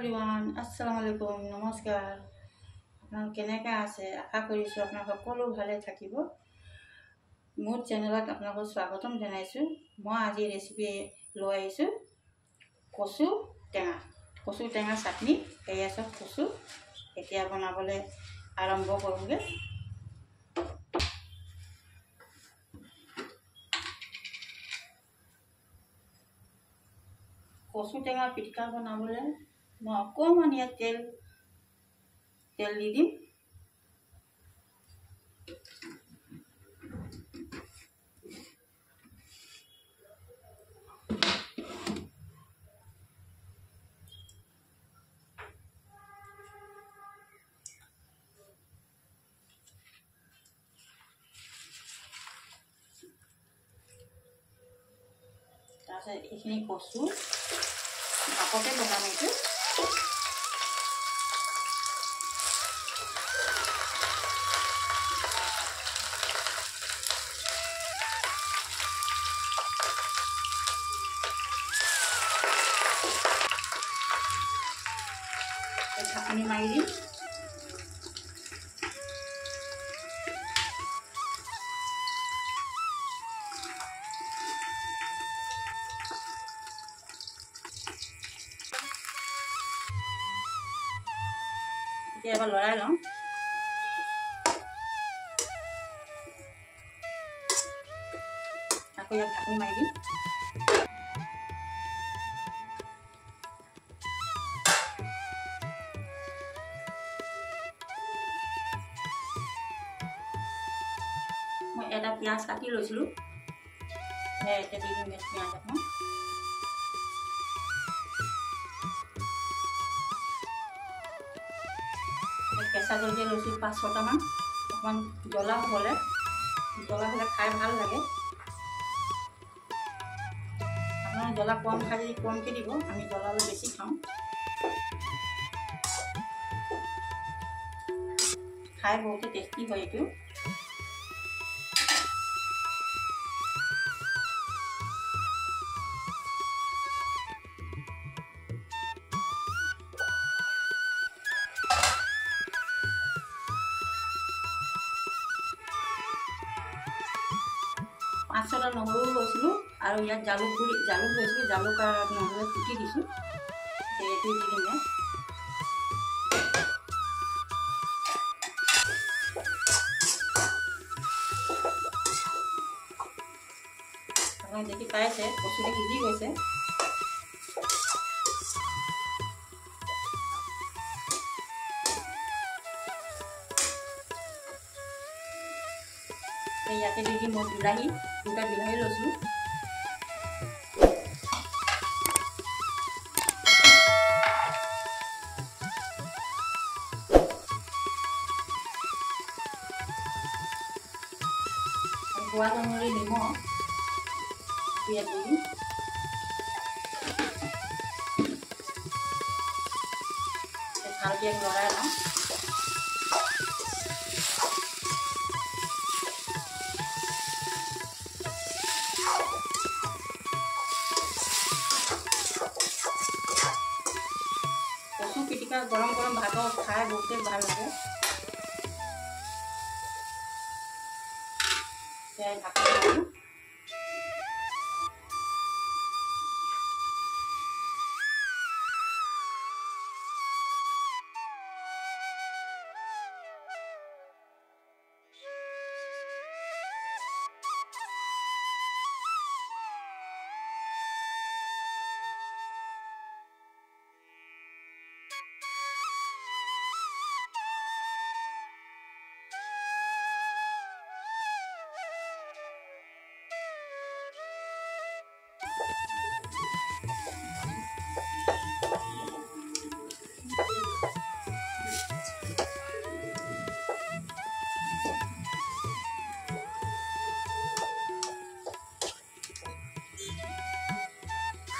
Everyone আসসালামু আলাইকুম নমস্কাৰ। আপোনালোক কেনেকৈ আছে? আশা কৰিছোঁ আপোনালোক সকলো ভালে থাকিব। মোৰ চেনেলত আপোনালোকক স্বাগতম জনাইছোঁ। মই আজি ৰেচিপি লৈ আহিছোঁ। কচু টেঙা। কচু টেঙা চাটনি। এয়া চব কচু। এতিয়া বনাবলৈ আৰম্ভ কৰোঁগৈ। কচু টেঙা পিটিকা বনাবলৈ মই অকণমান ইয়াত তেল তেল দি দিম তাৰপিছত এইখিনি কচু ভাপতে বনাম এইটো ঢাকনি মাৰি লৰাই লওঁ আকৌ ইয়াত ঢাকনি মাৰি দিম মই এটা পিঁয়াজ কাটি লৈছিলোঁ সেই এতিয়া দি দিম ইয়াত পিঁয়াজ এখন জলকীয়া লৈছোঁ পাঁচ ছটামান অকণমান জ্বলা হ'লে জ্বলা হ'লে খাই ভাল লাগে। আপোনাৰ জ্বলা কম খাই যদি কমকৈ দিব আমি জ্বলা অলপ বেছি খাওঁ। খাই বহুতে টেষ্টি হয় এইটো। ছটা নহৰু লৈছিলোঁ আৰু ইয়াত জালুক গুড়ি জালুক লৈছিলোঁ জালুক আৰু নহৰু কুটি দিছোঁ। এইটো দি আপুনি দেখি পাইছে কচুটো সিজি গৈছে। ইয়াতে দি দিম মই বিলাহী দুটা বিলাহী লৈছোঁ সোৱাদ অনুসৰি নিমখ দিম ভালকৈ লৰাই লওঁ পিটিকা গৰম গৰম ভাতত খাই বহুতেই ভাল লাগে।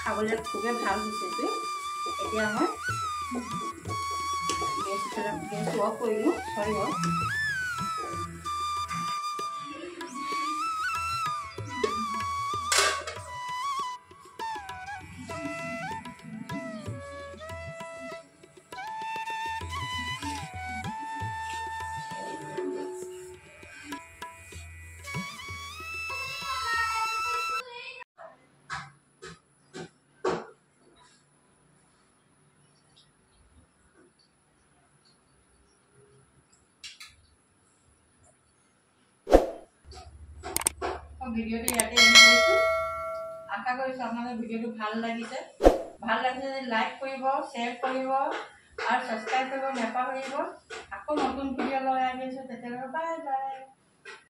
খাবলৈ খুবেই ভাল হৈছে এইটো এতিয়া মই গেছ গেছ অফ কৰিলোঁ চৰি অফ ভিডিঅ'টো ইয়াতে এণ্ড কৰিছোঁ। আশা কৰিছোঁ আপোনালোকৰ ভিডিঅ'টো ভাল লাগিছে। ভাল লাগিছে যদি লাইক কৰিব শ্বেয়াৰ কৰিব আৰু ছাবস্ক্ৰাইব কৰিব নাপাহৰিব। আকৌ নতুন ভিডিঅ' লৈ আহি আছোঁ। তেতিয়ালৈকে বাই বাই